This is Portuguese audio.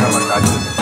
Tá marcado.